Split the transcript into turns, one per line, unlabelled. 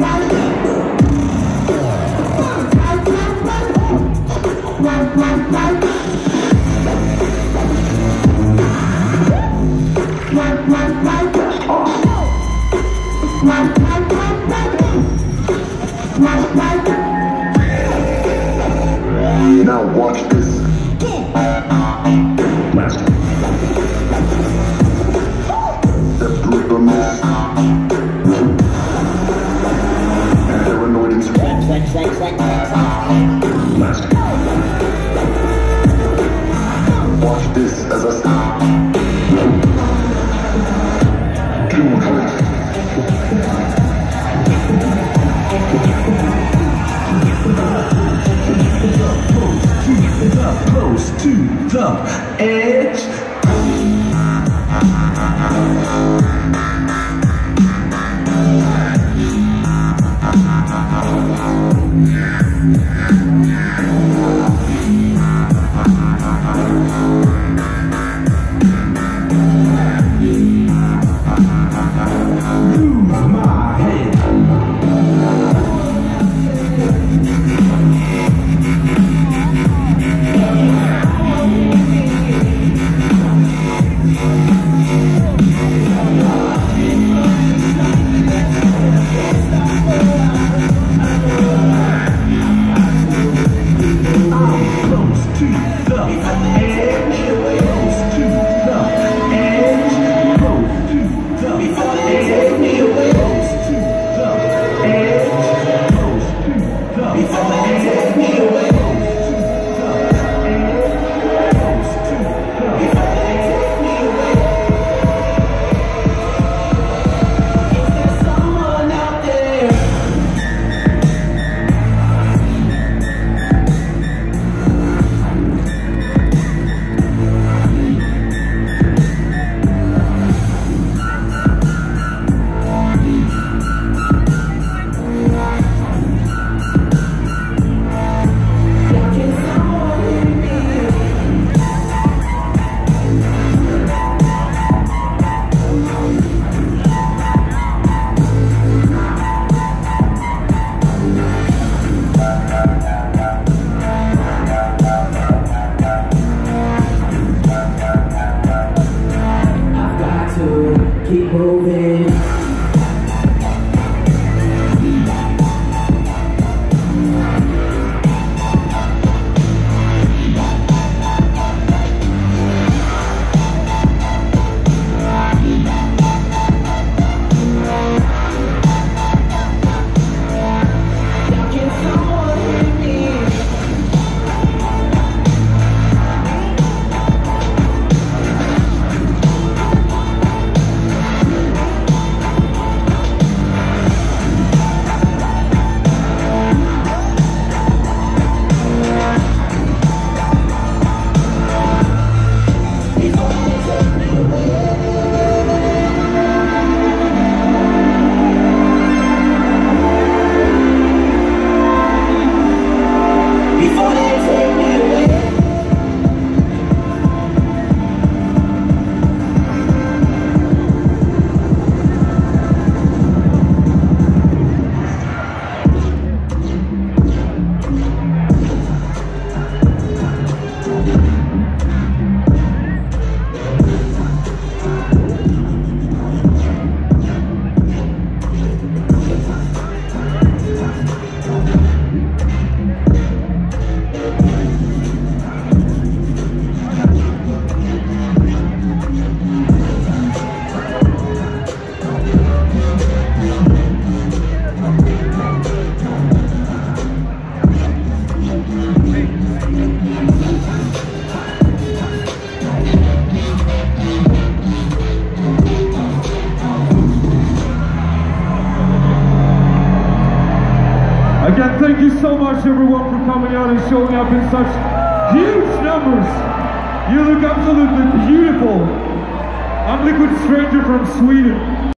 Thank you. the
close to the edge. Yeah.
Again, thank you so much everyone for coming out and showing up in such huge numbers. You look absolutely beautiful. I'm Liquid Stranger from Sweden.